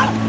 Ah!